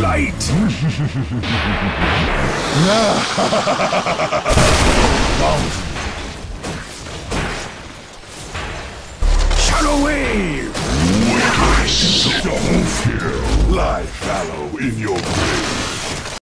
light! Shadow Wave! Double fear! Lie fallow in your grave.